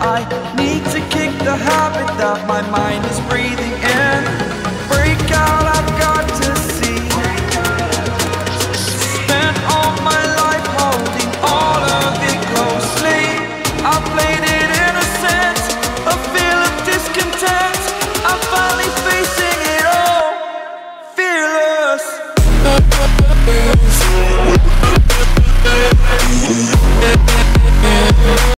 I need to kick the habit that my mind is breathing in. Break out, I've got to see. Spent all my life holding all of it closely. I played it innocent, a feel of discontent. I'm finally facing it all, Fearless.